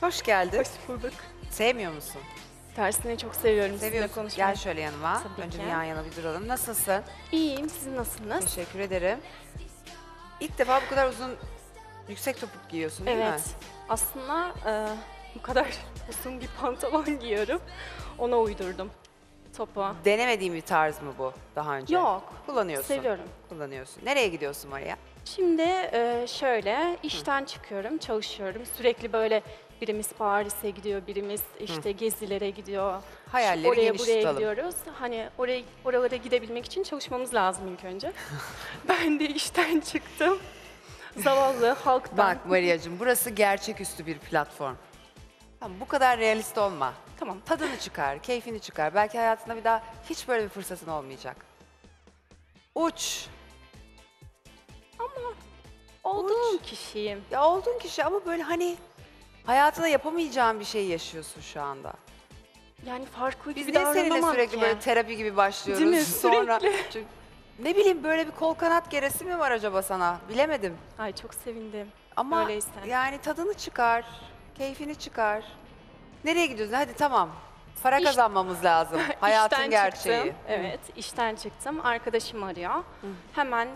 Hoş geldin. Hoş bulduk. Sevmiyor musun? Tersine çok seviyorum sizinle Seviyorsun. konuşmayı. Gel şöyle yanıma. Tabii Önce ki. bir yan yana bir duralım. Nasılsın? İyiyim, siz nasılsınız? Teşekkür ederim. İlk defa bu kadar uzun yüksek topuk giyiyorsun değil evet. mi? Aslında e, bu kadar uzun bir pantolon giyiyorum. Ona uydurdum topa. Denemediğin bir tarz mı bu daha önce? Yok, Kullanıyorsun. seviyorum. Kullanıyorsun. Nereye gidiyorsun Maria? Şimdi e, şöyle, işten çıkıyorum, çalışıyorum. Sürekli böyle birimiz Paris'e gidiyor, birimiz işte gezilere gidiyor. Hayalleri oraya geniş buraya tutalım. gidiyoruz. Hani oraya oralara gidebilmek için çalışmamız lazım ilk önce. ben de işten çıktım. Zavallı halktan. Bak Maria'cığım burası gerçeküstü bir platform. Tamam, bu kadar realist olma. Tamam. Tadını çıkar, keyfini çıkar. Belki hayatında bir daha hiç böyle bir fırsatın olmayacak. Uç. Olduğum kişiyim. Ya olduğun kişi ama böyle hani hayatında yapamayacağın bir şey yaşıyorsun şu anda. Yani farklı Biz niye seninle sürekli böyle terapi gibi başlıyoruz Değil mi? sonra? Çünkü ne bileyim böyle bir kol kanat geresi mi var acaba sana? Bilemedim. Ay çok sevindim. Ama Öyleyse. yani tadını çıkar, keyfini çıkar. Nereye gidiyorsun? Hadi tamam. Para İş- kazanmamız lazım. Hayatın İşten gerçeği. Çıktım. Evet, işten çıktım. Arkadaşım arıyor. Hemen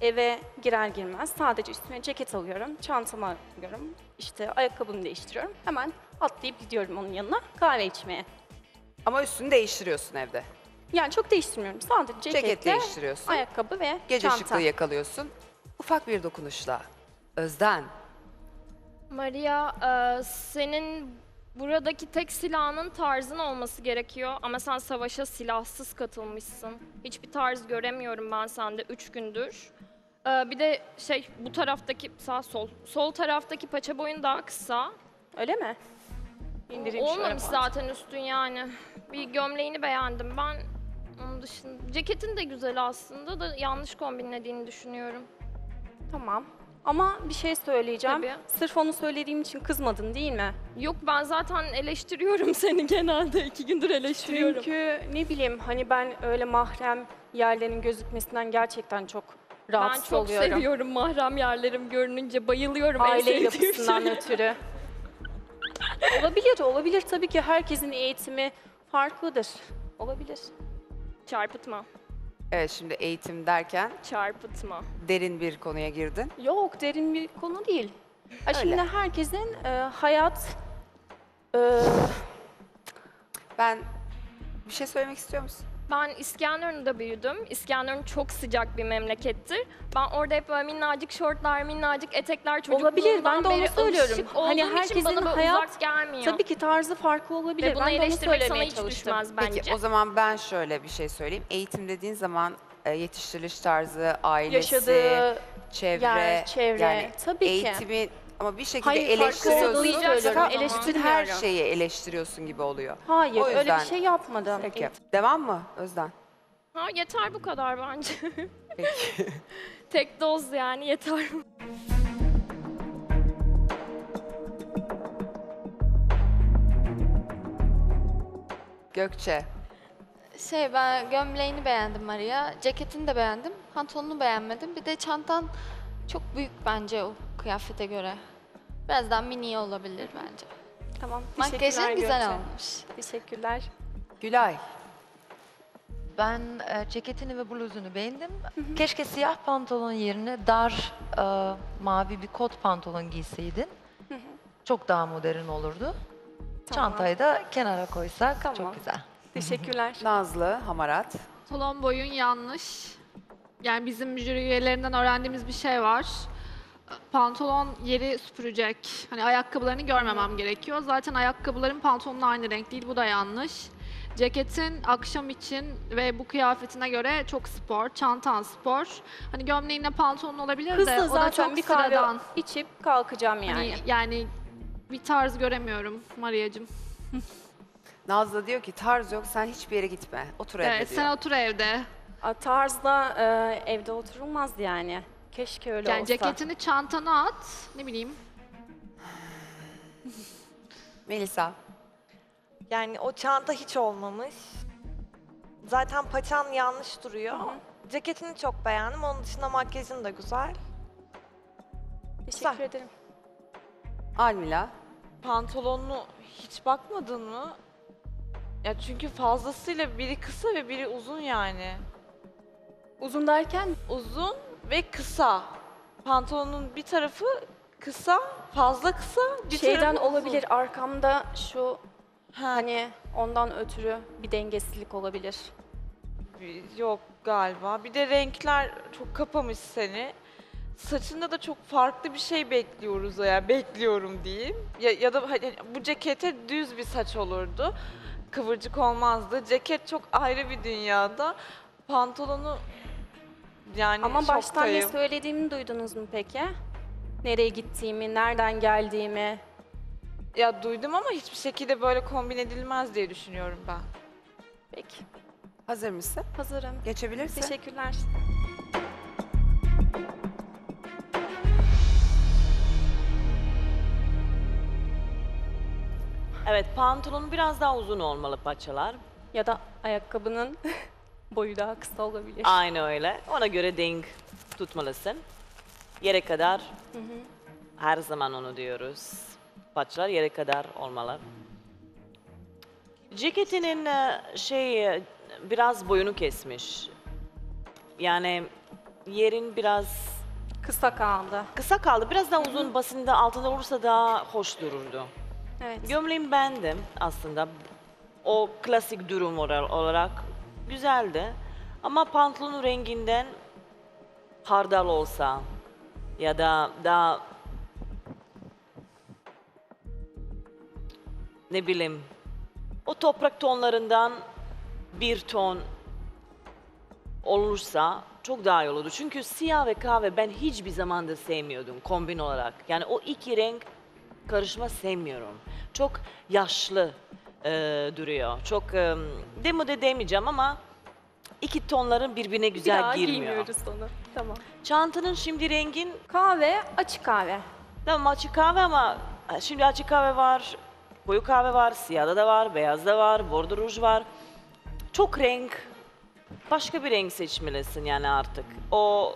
eve girer girmez sadece üstüne ceket alıyorum, çantamı alıyorum, işte ayakkabımı değiştiriyorum. Hemen atlayıp gidiyorum onun yanına kahve içmeye. Ama üstünü değiştiriyorsun evde. Yani çok değiştirmiyorum. Sadece Ceket ceketle, değiştiriyorsun. ayakkabı ve Gece çanta. şıklığı yakalıyorsun. Ufak bir dokunuşla. Özden. Maria, e, senin buradaki tek silahının tarzın olması gerekiyor ama sen savaşa silahsız katılmışsın. Hiçbir tarz göremiyorum ben sende üç gündür. E, bir de şey bu taraftaki sağ sol, sol taraftaki paça boyun daha kısa. Öyle mi? İndireyim şöyle Olmamış bak. zaten üstün yani. Bir gömleğini beğendim ben. Onun dışında ceketin de güzel aslında da yanlış kombinlediğini düşünüyorum. Tamam. Ama bir şey söyleyeceğim. Tabii. Sırf onu söylediğim için kızmadın değil mi? Yok ben zaten eleştiriyorum seni genelde iki gündür eleştiriyorum. Çünkü ne bileyim hani ben öyle mahrem yerlerin gözükmesinden gerçekten çok Ben rahatsız çok oluyorum. seviyorum mahrem yerlerim görününce bayılıyorum en Aile sevdiğim yapısından şey. ötürü. olabilir, olabilir. Tabii ki herkesin eğitimi farklıdır. Olabilir. Çarpıtma, Evet şimdi eğitim derken çarpıtma. derin bir konuya girdin. Yok, derin bir konu değil. Ha, Öyle. şimdi herkesin e, hayat e, Ben bir şey söylemek istiyor musun? Ben İskenderun'da büyüdüm. İskenderun çok sıcak bir memlekettir. Ben orada hep böyle minnacık şortlar, minnacık etekler çocukluğumdan Olabilir, ben de onu beri söylüyorum. alışık Hani olduğum için herkesin bana böyle hayat uzak gelmiyor. tabii ki tarzı farklı olabilir. Ve bunu ben de onu eleştirmek sana söylemeye hiç çalıştım. düşmez bence. Peki o zaman ben şöyle bir şey söyleyeyim. Eğitim dediğin zaman e, yetiştiriliş tarzı, ailesi, Yaşadığı çevre, yer, çevre. yani Tabii ki. eğitimi ama bir şekilde Hayır, eleştiriyorsun. söylüyorum. Fakat Eleştirmiyorum. her şeyi eleştiriyorsun gibi oluyor. Hayır, O öyle yüzden- bir şey yapmadım. Peki. Devam mı Özden? Ha, yeter bu kadar bence. Peki. Tek doz yani yeter. Gökçe. Şey ben gömleğini beğendim Maria. Ceketini de beğendim. Pantolonunu beğenmedim. Bir de çantan çok büyük bence o kıyafete göre. Biraz daha mini olabilir bence. Tamam. Makyajın teşekkürler güzel Gökçe. olmuş. Teşekkürler. Gülay. Ben e, ceketini ve bluzunu beğendim. Keşke siyah pantolon yerine dar e, mavi bir kot pantolon giyseydin. Çok daha modern olurdu. Çantayı da kenara koysak Tamam. çok güzel. Teşekkürler. Nazlı, Hamarat. Pantolon boyun yanlış. Yani bizim jüri üyelerinden öğrendiğimiz bir şey var. Pantolon yeri süpürecek. Hani ayakkabılarını görmemem gerekiyor. Zaten ayakkabıların pantolonla aynı renk değil. Bu da yanlış. Ceketin akşam için ve bu kıyafetine göre çok spor. Çantan spor. Hani gömleğinle pantolon olabilir Hızlı de o da zaten çok bir kahve sıradan. içip kalkacağım yani. Hani yani bir tarz göremiyorum Maria'cığım. Nazlı diyor ki tarz yok sen hiçbir yere gitme. Otur evde Evet, diyor. sen otur evde. A, Tarzda e, evde oturulmaz yani. Keşke öyle Yani olsa. ceketini çantana at. Ne bileyim. Melisa. Yani o çanta hiç olmamış. Zaten paçan yanlış duruyor. Ceketini çok beğendim. Onun dışında makyajın da güzel. Teşekkür Güzel. ederim. Almila. pantolonunu hiç bakmadın mı? Ya çünkü fazlasıyla biri kısa ve biri uzun yani. Uzun derken Uzun ve kısa. Pantolonun bir tarafı kısa, fazla kısa, bir şeyden tarafı uzun. olabilir arkamda şu Ha, hani ondan ötürü bir dengesizlik olabilir. bir- yok galiba. Bir de renkler çok kapamış seni. Saçında da çok farklı bir şey bekliyoruz ya. Bekliyorum diyeyim. Ya, ya da hani bu cekete düz bir saç olurdu. Kıvırcık olmazdı. Ceket çok ayrı bir dünyada. Pantolonu yani Ama baştan ne şoktayım. söylediğimi duydunuz mu peki? Nereye gittiğimi, nereden geldiğimi. Ya duydum ama hiçbir şekilde böyle kombin edilmez diye düşünüyorum ben. Peki, Hazır mısın? hazırım. Geçebilirsin. Teşekkürler. Evet, pantolon biraz daha uzun olmalı paçalar. Ya da ayakkabının boyu daha kısa olabilir. Aynı öyle. Ona göre denk tutmalısın. Yere kadar her zaman onu diyoruz. Paçalar yere kadar olmalı. Ceketinin e, şey e, biraz boyunu kesmiş. Yani yerin biraz Kısa kaldı. kısa kaldı. Biraz daha uzun basında altında olursa daha hoş dururdu. Evet. Gömleğim bendim aslında. O klasik durum olarak güzeldi. Ama pantolonun renginden hardal olsa ya da daha ne bileyim o toprak tonlarından bir ton olursa çok daha iyi olurdu. Çünkü siyah ve kahve ben hiçbir zaman da sevmiyordum kombin olarak. Yani o iki renk karışma sevmiyorum. Çok yaşlı e, duruyor. Çok e, demode demeyeceğim ama iki tonların birbirine Bir güzel daha girmiyor. giymiyoruz onu. Tamam. Çantanın şimdi rengin Kahve, açık kahve. tamam açık kahve ama e, şimdi açık kahve var, koyu kahve var, siyahda da var, beyazda var, bordo ruj var. Çok renk, başka bir renk seçmelisin yani artık. O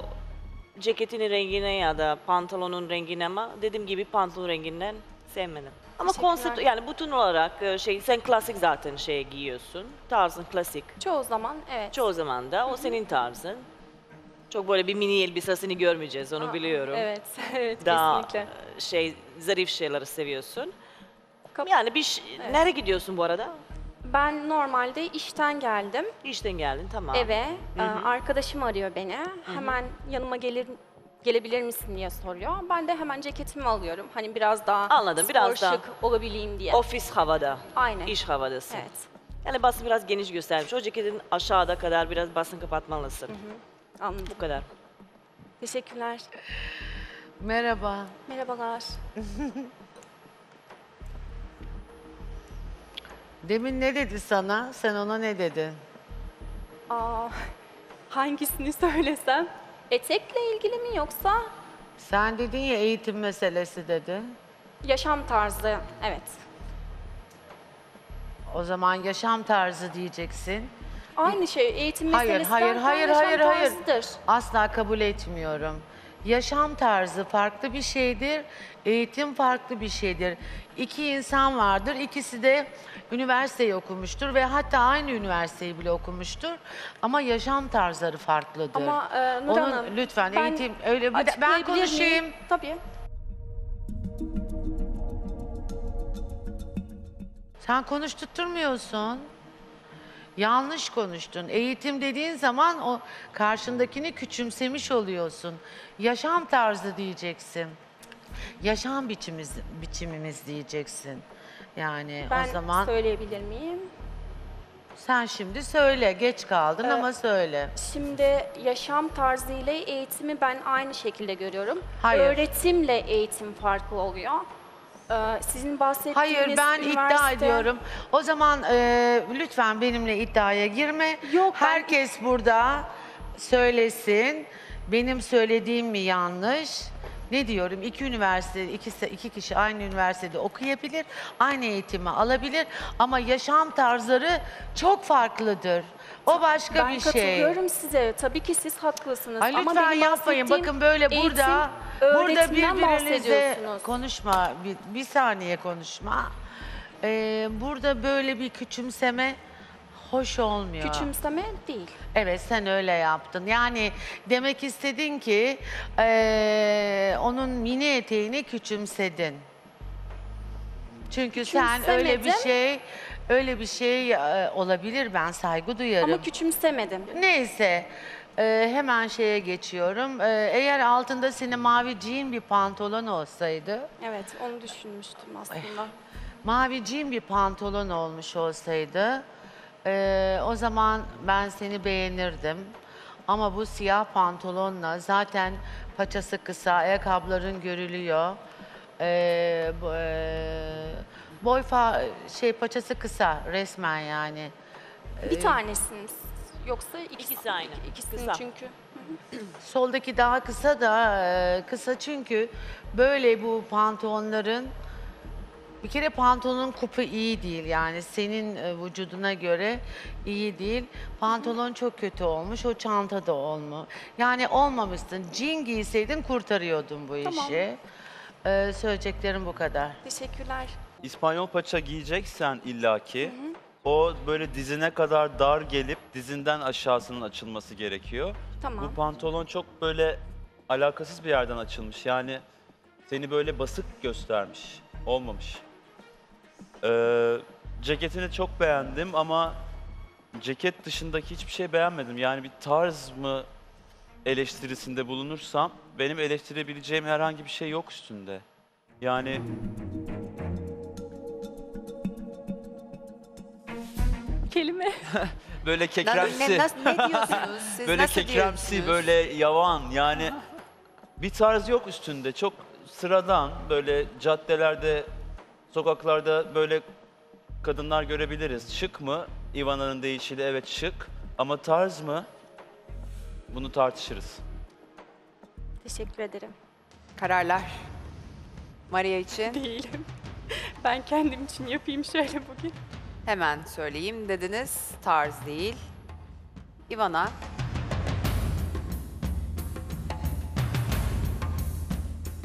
ceketinin rengine ya da pantolonun rengine ama dediğim gibi pantolon renginden sevmedim. Ama Teşekkürler. konsept yani bütün olarak e, şey sen klasik zaten şey giyiyorsun. Tarzın klasik. Çoğu zaman evet. Çoğu zaman da o senin tarzın. Çok böyle bir mini elbisesini görmeyeceğiz onu Aa, biliyorum. Evet, evet Daha kesinlikle. e, şey zarif şeyleri seviyorsun. Kap- Yani bir ş- Evet. nereye gidiyorsun bu arada? Ben normalde işten geldim İşten geldin tamam. eve. Ee, Arkadaşım arıyor beni. Hemen yanıma gelir gelebilir misin diye soruyor. Ben de hemen ceketimi alıyorum. Hani biraz daha Anladım, spor biraz daha. şık olabileyim diye. Ofis havada, Aynen. iş havadasın. Evet. Yani basın biraz geniş göstermiş. O ceketin aşağıda kadar biraz basın kapatmalısın. Anladım. Bu kadar. Teşekkürler. Merhaba. Merhabalar. Demin ne dedi sana? Sen ona ne dedin? Aa, hangisini söylesem? Etekle ilgili mi yoksa Sen dedin ya eğitim meselesi dedi. yaşam tarzı? Evet. O zaman yaşam tarzı diyeceksin. Aynı şey eğitim Hayır, meselesi hayır, derken hayır, yaşam hayır, hayır. tarzıdır. Asla kabul etmiyorum. Yaşam tarzı farklı bir şeydir, eğitim farklı bir şeydir. İki insan vardır, ikisi de üniversiteyi okumuştur ve hatta aynı üniversiteyi bile okumuştur. Ama yaşam tarzları farklıdır. Ama e, Nur Onun Hanım, lütfen ben eğitim öyle bir- ben açıklayabilir konuşayım. miyim? Tabii. Sen konuşturtmuyorsun. Yanlış konuştun. Eğitim dediğin zaman o karşındakini küçümsemiş oluyorsun. Yaşam tarzı diyeceksin. Yaşam biçimimiz, biçimimiz diyeceksin. Yani Ben o zaman söyleyebilir miyim? sen şimdi söyle. Geç kaldın Ee, ama söyle. Şimdi yaşam tarzı ile eğitimi ben aynı şekilde görüyorum. Hayır. Öğretimle eğitim farklı oluyor. Ee, sizin bahsettiğiniz Hayır ben iddia üniversite- ediyorum. O zaman e, lütfen benimle iddiaya girme. Yok, ben- Herkes burada söylesin. Benim söylediğim mi yanlış? ne diyorum iki üniversite iki, iki kişi aynı üniversitede okuyabilir, aynı eğitimi alabilir ama yaşam tarzları çok farklıdır. O başka ben bir şey. katılıyorum size. Tabii ki siz haklısınız. Ay Ama lütfen benim yapmayın. bahsettiğim Bakın böyle eğitim, burada burada öğretimden birbirinizle bahsediyorsunuz. konuşma. Bir, bir saniye konuşma. Ee, burada böyle bir küçümseme hoş olmuyor. Küçümseme değil. Evet sen öyle yaptın. Yani demek istedin ki eee, onun mini eteğini küçümsedin. Çünkü sen öyle bir Küçümsemedim. şey öyle bir şey eee, olabilir ben saygı duyarım. Ama küçümsemedim. Neyse eee, hemen şeye geçiyorum. Eee, eğer altında senin mavi jean bir pantolon olsaydı Evet, onu düşünmüştüm aslında. mavi jean bir pantolon olmuş olsaydı eee, o zaman ben seni beğenirdim. Ama bu siyah pantolonla zaten paçası kısa, ayakkabıların görülüyor. Eee, bu, eee, boy fa şey paçası kısa resmen yani. Bir tanesiniz. Yoksa ikisi, İkisi aynı. İkisinin Kısa. çünkü. Soldaki daha kısa da eee, kısa çünkü böyle bu pantolonların bir kere pantolonun kupu iyi değil yani senin e, vücuduna göre iyi değil. Pantolon çok kötü olmuş, o çanta da olmu. Yani olmamışsın. Jean giyseydin kurtarıyordun bu Tamam. işi. Ee, söyleyeceklerim bu kadar. Teşekkürler. İspanyol paça giyeceksen illaki o böyle dizine kadar dar gelip dizinden aşağısının açılması gerekiyor. Tamam. Bu pantolon çok böyle alakasız bir yerden açılmış. Yani seni böyle basık göstermiş. Olmamış. Ee, ceketini çok beğendim ama ceket dışındaki hiçbir şey beğenmedim. Yani bir tarz mı eleştirisinde bulunursam benim eleştirebileceğim herhangi bir şey yok üstünde. Yani Kelime. böyle Ne, kekremsi. ne, nasıl- ne diyorsunuz? Siz böyle nasıl kekremsi, diyorsunuz? böyle yavan yani bir tarz yok üstünde. Çok sıradan böyle caddelerde, sokaklarda böyle kadınlar görebiliriz. Şık mı? Ivana'nın deyişiyle evet şık. Ama tarz mı? Bunu tartışırız. Teşekkür ederim. Kararlar. Maria için Değilim. Ben kendim için yapayım şöyle bugün. Hemen söyleyeyim dediniz. Tarz değil. Ivana.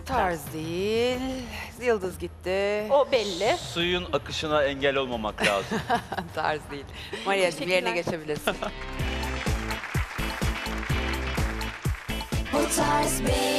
Tarz değil. Yıldız gitti. O belli. Suyun akışına engel olmamak lazım. Tarz değil. Maria'cığım yerine geçebilirsin. Bu tarz benim